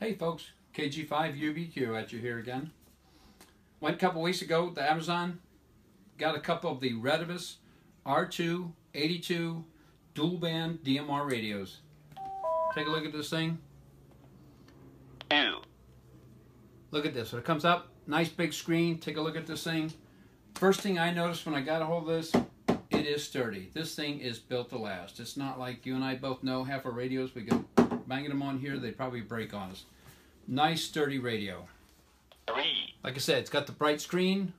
Hey folks, KG5UBQ at you here again. Went a couple weeks ago to Amazon, got a couple of the Retevis RT82 dual band DMR radios. Take a look at this thing. two, Look at this. When it comes up, nice big screen. Take a look at this thing. First thing I noticed when I got a hold of this, it is sturdy. This thing is built to last. It's not like you and I both know half our radios, we go banging them on here, they probably break on us. Nice sturdy radio. three, Like I said, it's got the bright screen.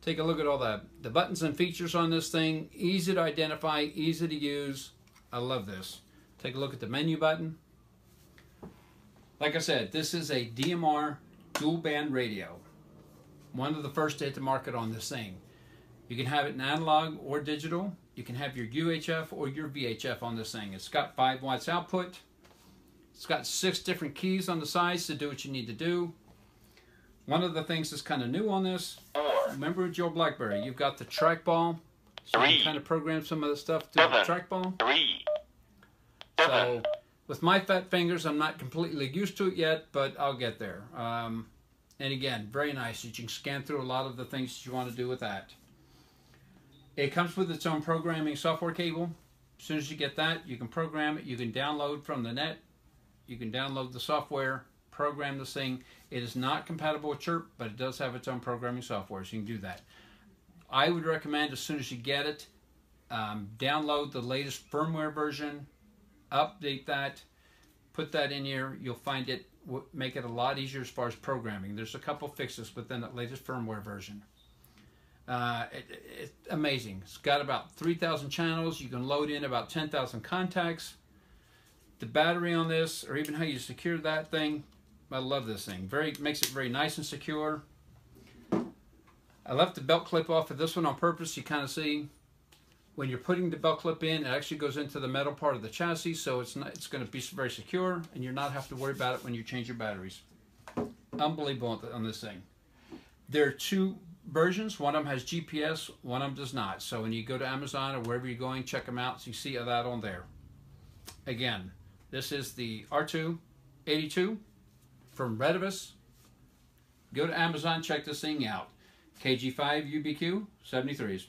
Take a look at all the, the buttons and features on this thing. Easy to identify, easy to use. I love this. Take a look at the menu button. Like I said, this is a DMR dual band radio. One of the first to hit the market on this thing. You can have it in analog or digital. You can have your UHF or your VHF on this thing. It's got 5 watts output. It's got six different keys on the sides to do what you need to do. One of the things that's kind of new on this, remember Joe Blackberry, you've got the trackball, so you can kind of program some of the stuff to the trackball. three, So with my fat fingers, I'm not completely used to it yet, but I'll get there. Um, and again, very nice. You can scan through a lot of the things that you want to do with that. It comes with its own programming software cable. As soon as you get that, you can program it. You can download from the net. You can download the software, program this thing. It is not compatible with Chirp, but it does have its own programming software, so you can do that. I would recommend as soon as you get it, um, download the latest firmware version, update that, put that in here. You'll find it make it a lot easier as far as programming. There's a couple fixes within that latest firmware version. Uh, it, it's amazing. It's got about 3,000 channels. You can load in about 10,000 contacts. The battery on this, or even how you secure that thing, I love this thing. Very makes it very nice and secure. I left the belt clip off of this one on purpose. You kind of see when you're putting the belt clip in, it actually goes into the metal part of the chassis, so it's not, it's going to be very secure, and you're not have to worry about it when you change your batteries. Unbelievable on th- on this thing. There are two versions. One of them has GPS, one of them does not. So when you go to Amazon or wherever you're going, check them out. So you see that on there. Again, this is the RT82 from Retevis. Go to Amazon, check this thing out. KG5 UBQ 73s.